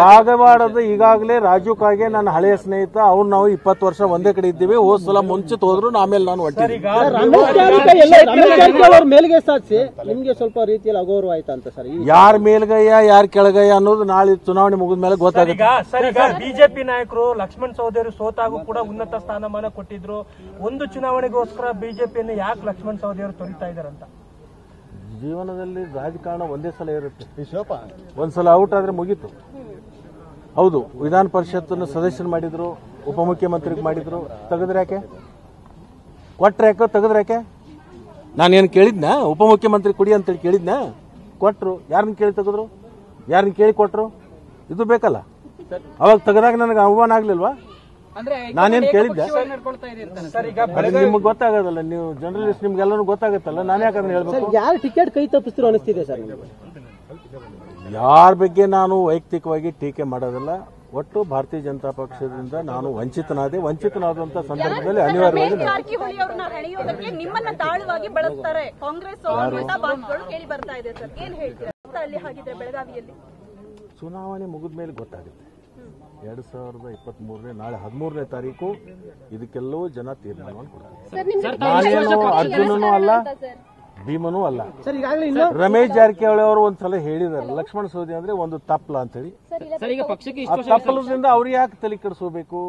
ಕಾಗವಾಡದ ಈಗಾಗಲೇ ರಾಜು ಕಾಗೆ ನನ್ನ ಹಳೆಯ ಸ್ನೇಹಿತ ಅವ್ನು ನಾವು ಇಪ್ಪತ್ತು ವರ್ಷ ಒಂದೇ ಕಡೆ ಇದ್ದೀವಿ ಹೋದ್ ಸಲ ಮುಂಚಿತ ಹೋದ್ರು ಆಮೇಲೆ ನಾನು ಮೇಲ್ಗೆ ಸಾಧಿಸಿ ನಿಮ್ಗೆ ಸ್ವಲ್ಪ ರೀತಿಯಲ್ಲಿ ಅಗೌರವ ಆಯ್ತಾ ಅಂತ ಸರ್ ಯಾರ ಮೇಲ್ಗಯ್ಯ ಯಾರ ಕೆಳಗಯ್ಯ ಅನ್ನೋದು ನಾಳೆ ಚುನಾವಣೆ ಮುಗಿದ ಮೇಲೆ ಗೊತ್ತಾಗುತ್ತೆ. ಬಿಜೆಪಿ ನಾಯಕರು ಲಕ್ಷ್ಮಣ್ ಸೌದರಿ ಸೋತಾಗೂ ಕೂಡ ಉನ್ನತ ಸ್ಥಾನಮಾನ ಕೊಟ್ಟಿದ್ರು. ಒಂದು ಚುನಾವಣೆಗೋಸ್ಕರ ಬಿಜೆಪಿಯನ್ನು ಯಾಕೆ ಲಕ್ಷ್ಮಣ್ ಸೌದಿಯವರು ತೊರಿತಾ ಇದಾರಂತ ಜೀವನದಲ್ಲಿ ರಾಜಕಾರಣ ಒಂದೇ ಸಲ ಇರುತ್ತೆ. ಒಂದ್ಸಲ ಔಟ್ ಆದ್ರೆ ಮುಗೀತು. ಹೌದು ವಿಧಾನ ಪರಿಷತ್ತನ್ನು ಸದಸ್ಯರು ಮಾಡಿದ್ರು ಉಪಮುಖ್ಯಮಂತ್ರಿಗೆ ಮಾಡಿದ್ರು. ತೆಗೆದ್ರೆ ಯಾಕೆ? ಕೊಟ್ರೆ ಯಾಕೆ? ತೆಗೆದ್ರೆ ಯಾಕೆ? ನಾನೇನು ಕೇಳಿದ್ನ? ಉಪಮುಖ್ಯಮಂತ್ರಿ ಕುಡಿ ಅಂತೇಳಿ ಕೇಳಿದ್ನ? ಕೊಟ್ರು. ಯಾರನ್ನ ಕೇಳಿ ತೆಗೆದ್ರು? ಯಾರನ್ನ ಕೇಳಿ ಕೊಟ್ರು? ಇದು ಬೇಕಲ್ಲ. ಅವಾಗ ತೆಗೆದಾಗ ನನಗೆ ಅವಮಾನ ಆಗ್ಲಿಲ್ವಾ? ನಾನೇನ್ ಕೇಳಿದ್ದೆ? ಸರ್ ಈಗ ಅದು ನಿಮ್ಗೆ ಗೊತ್ತಾಗೋದಲ್ಲ ನೀವು ಜರ್ನಲಿಸ್ಟ್ ನಿಮ್ಗೆಲ್ಲರೂ ಗೊತ್ತಾಗತ್ತಲ್ಲ ನಾನು ಯಾಕಂದ್ರೆ ಹೇಳ್ಬೇಕು? ಯಾರು ಟಿಕೆಟ್ ಕೈ ತಪ್ಪಿಸ್ತಿರೋ ಅನಿಸ್ತಿದೆ ಸರ್? ಯಾರ ಬಗ್ಗೆ ನಾನು ವೈಯಕ್ತಿಕವಾಗಿ ಟೀಕೆ ಮಾಡೋದಿಲ್ಲ ಒಟ್ಟು ಭಾರತೀಯ ಜನತಾ ಪಕ್ಷದಿಂದ ನಾನು ವಂಚಿತನಾದೆ ವಂಚಿತನಾದಂತ ಸಂದರ್ಭದಲ್ಲಿ ಅನಿವಾರ್ಯವಾಗಿ ರಮೇಶ್ ಜಾರಕಿಹೊಳಿ ನಿಮ್ಮನ್ನ ದಾಳುವಾಗಿ ಬಳಸ್ತಾರೆ. ಕಾಂಗ್ರೆಸ್ ಮಾತುಗಳು ಕೇಳಿ ಬರ್ತಾ ಸರ್. ಏನ್ ಹೇಳ್ತೀರಾ? ಅಲ್ಲಿ ಹಾಗಿದ್ರೆ ಬೆಳಗಾವಿಯಲ್ಲಿ. ಚುನಾವಣೆ ಮುಗಿದ ಮೇಲೆ ಗೊತ್ತಾಗುತ್ತೆ. ಎರಡ್ ಸಾವಿರದ ಇಪ್ಪತ್ತ್ ಮೂರನೇ ನಾಳೆ ಹದಿಮೂರನೇ ತಾರೀಕು ಇದಕ್ಕೆಲ್ಲವೂ ಜನ ತೀರ್ಮಾನವನ್ನು ಕೊಡ್ತಾರೆ. ನಾನೇನು ಅರ್ಜುನನೂ ಅಲ್ಲ ಭೀಮನೂ ಅಲ್ಲ. ಸರ್ ಈಗಾಗಲೇ ಇನ್ನೂ ರಮೇಶ್ ಜಾರಕಿಹೊಳಿ ಅವರು ಒಂದ್ಸಲ ಹೇಳಿದಾರೆ ಲಕ್ಷ್ಮಣ ಸೋದಿ ಅಂದ್ರೆ ಒಂದು ತಪ್ಪಲ ಅಂತ ಹೇಳಿ. ಸರ್ ಈಗ ಪಕ್ಷಕ್ಕೆ ಆ ತಪ್ಪಲದಿಂದ ಅವ್ರು ಯಾಕೆ ತಲೆ ಕೆಡಿಸೋಬೇಕು